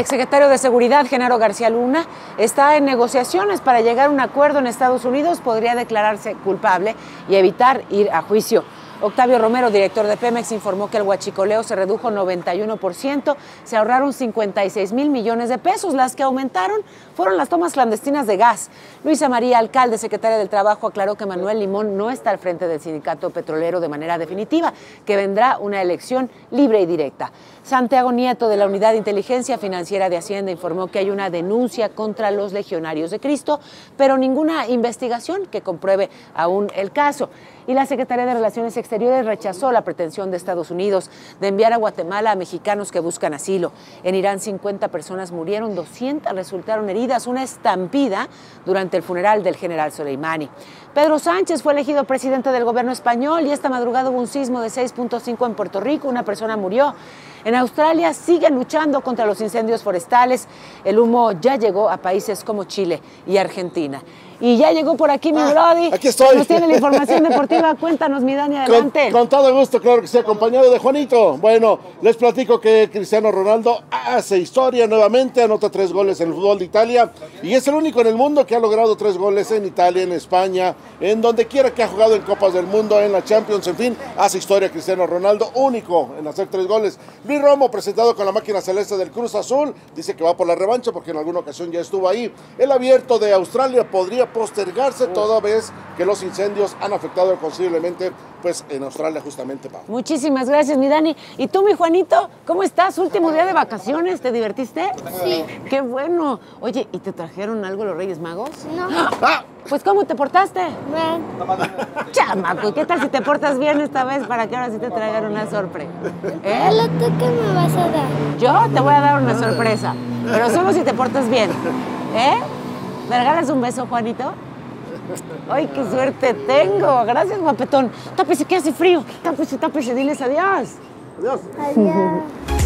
exsecretario de Seguridad, Genaro García Luna, está en negociaciones para llegar a un acuerdo en Estados Unidos. Podría declararse culpable y evitar ir a juicio. Octavio Romero, director de Pemex, informó que el huachicoleo se redujo 91%, se ahorraron 56 mil millones de pesos. Las que aumentaron fueron las tomas clandestinas de gas. Luisa María, alcalde, secretaria del Trabajo, aclaró que Manuel Limón no está al frente del sindicato petrolero de manera definitiva, que vendrá una elección libre y directa. Santiago Nieto, de la Unidad de Inteligencia Financiera de Hacienda, informó que hay una denuncia contra los legionarios de Cristo, pero ninguna investigación que compruebe aún el caso y la Secretaría de Relaciones Exteriores rechazó la pretensión de Estados Unidos de enviar a Guatemala a mexicanos que buscan asilo. En Irán 50 personas murieron, 200 resultaron heridas, una estampida durante el funeral del general Soleimani. Pedro Sánchez fue elegido presidente del gobierno español y esta madrugada hubo un sismo de 6.5 en Puerto Rico, una persona murió. En Australia siguen luchando contra los incendios forestales. El humo ya llegó a países como Chile y Argentina. Y ya llegó por aquí mi ah, Brody. Aquí estoy. Nos tiene la información deportiva. Cuéntanos, mi Dani, adelante. Con, todo gusto, claro que sí, acompañado de Juanito. Bueno, les platico que Cristiano Ronaldo hace historia nuevamente, anota tres goles en el fútbol de Italia y es el único en el mundo que ha logrado tres goles en Italia, en España, en donde quiera que ha jugado en Copas del Mundo, en la Champions, en fin, hace historia Cristiano Ronaldo, único en hacer tres goles. Luis Romo, presentado con la máquina celeste del Cruz Azul, dice que va por la revancha porque en alguna ocasión ya estuvo ahí. El abierto de Australia podría postergarse toda vez que los incendios han afectado considerablemente pues en Australia justamente. Muchísimas gracias, mi Dani. ¿Y tú, mi Juanito, cómo estás? Último día de vacaciones, ¿te divertiste? Sí. Qué bueno. Oye, ¿y te trajeron algo los Reyes Magos? No. ¡Ah! Pues, ¿cómo te portaste? Bien. Chamaco, ¿qué tal si te portas bien esta vez para que ahora sí te traigan una sorpresa? ¿Eh? ¿Tú qué me vas a dar? Yo te voy a dar una sorpresa, pero solo si te portas bien. ¿Eh? ¿Me regalas un beso, Juanito? ¡Ay, qué suerte tengo! Gracias, guapetón. Tápese que hace frío. Tápese, tápese, diles adiós. Adiós. Adiós.